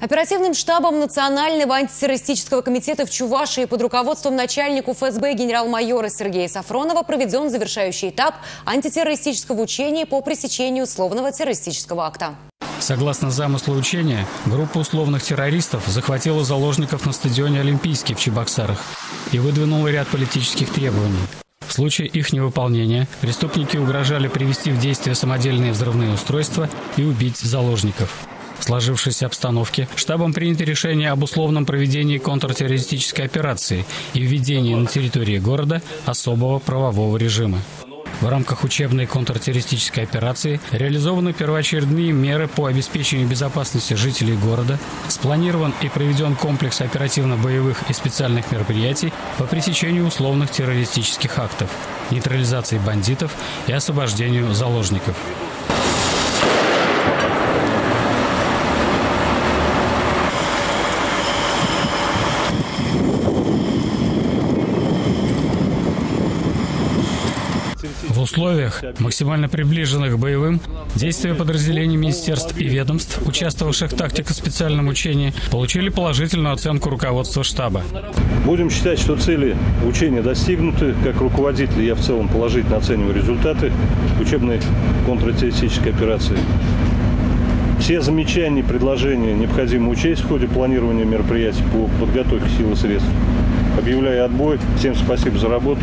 Оперативным штабом Национального антитеррористического комитета в Чувашии под руководством начальника ФСБ генерал-майора Сергея Сафронова проведен завершающий этап антитеррористического учения по пресечению условного террористического акта. Согласно замыслу учения, группа условных террористов захватила заложников на стадионе «Олимпийский» в Чебоксарах и выдвинула ряд политических требований. В случае их невыполнения преступники угрожали привести в действие самодельные взрывные устройства и убить заложников. В сложившейся обстановке штабом принято решение об условном проведении контртеррористической операции и введении на территории города особого правового режима. В рамках учебной контртеррористической операции реализованы первоочередные меры по обеспечению безопасности жителей города, спланирован и проведен комплекс оперативно-боевых и специальных мероприятий по пресечению условных террористических актов, нейтрализации бандитов и освобождению заложников. Условиях, максимально приближенных к боевым, действия подразделений министерств и ведомств, участвовавших в тактико-специальном учении, получили положительную оценку руководства штаба. Будем считать, что цели учения достигнуты. Как руководитель я в целом положительно оцениваю результаты учебной контртеррористической операции. Все замечания и предложения необходимо учесть в ходе планирования мероприятий по подготовке сил и средств. Объявляю отбой. Всем спасибо за работу.